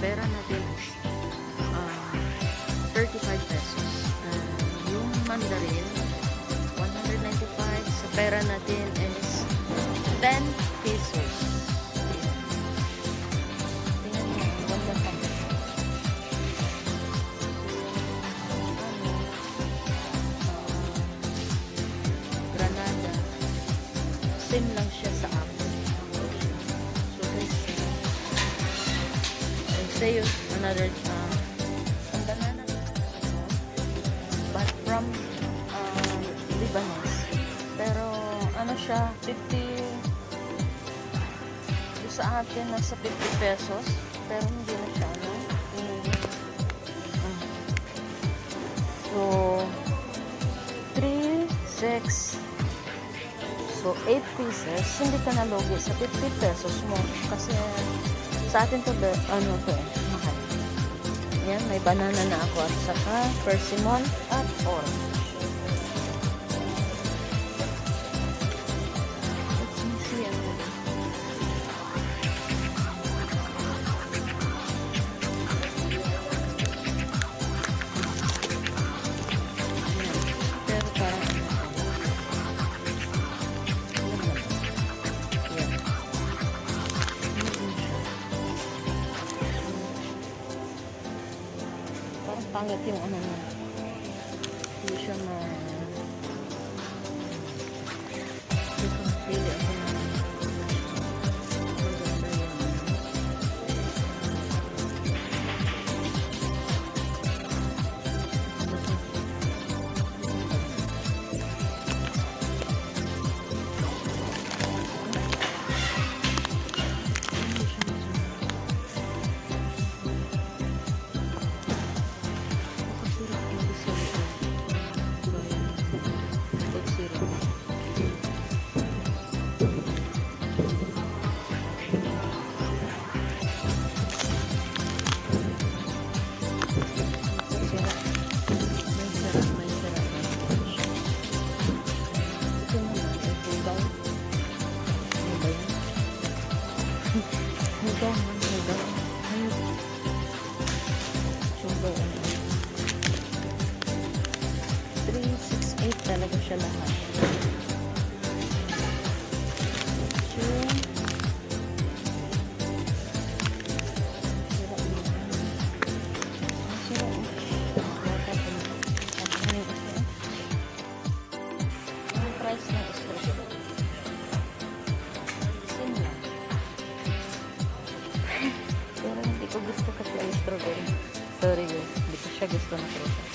195 sa pera natin ah, 35 pesos. Ah, yung mandarin 195 sa pera natin is 10 pesos. Tingnan ang ganda pa. Granada. Same lang siya Say you another uh, ang banana but from uh, Lebanese. Pero ano siya, 50 yung sa atin nasa 50 pesos pero hindi na siya ano so 3, 6 So, 8 pieces, hindi ka nalugi sa 50 pesos mo. Kasi, sa atin to, be- ano to eh, mahal. Yan, may banana na ako at saka persimmon at orange. Parang pangit yung ano niya. Hindi siya ma... Hindi espresso? Same lang. Pero hindi ko gusto kasi ang strawberry. Sorry guys, hindi ko siya gusto na presyo.